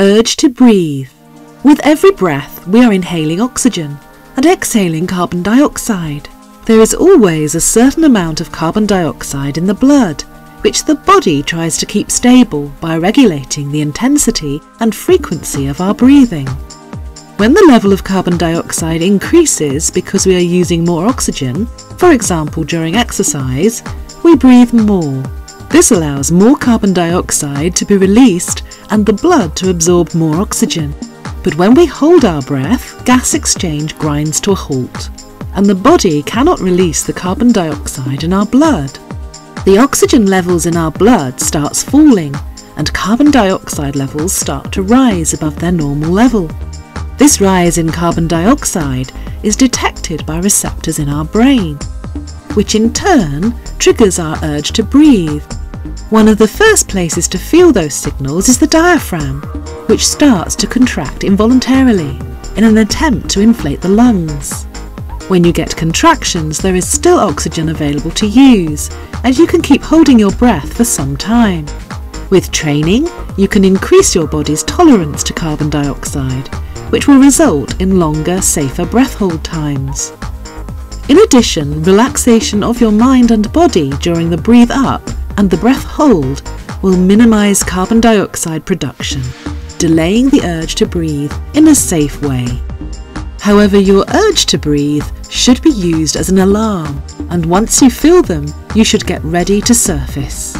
Urge to breathe. With every breath, we are inhaling oxygen and exhaling carbon dioxide. There is always a certain amount of carbon dioxide in the blood, which the body tries to keep stable by regulating the intensity and frequency of our breathing. When the level of carbon dioxide increases because we are using more oxygen, for example during exercise, we breathe more. This allows more carbon dioxide to be released and the blood to absorb more oxygen. But when we hold our breath, gas exchange grinds to a halt, and the body cannot release the carbon dioxide in our blood. The oxygen levels in our blood starts falling and carbon dioxide levels start to rise above their normal level. This rise in carbon dioxide is detected by receptors in our brain, which in turn triggers our urge to breathe. One of the first places to feel those signals is the diaphragm, which starts to contract involuntarily in an attempt to inflate the lungs. When you get contractions, there is still oxygen available to use, and you can keep holding your breath for some time. With training, you can increase your body's tolerance to carbon dioxide which will result in longer, safer breath hold times. In addition, relaxation of your mind and body during the breathe up and the breath hold will minimize carbon dioxide production, delaying the urge to breathe in a safe way. However, your urge to breathe should be used as an alarm, and once you feel them, you should get ready to surface.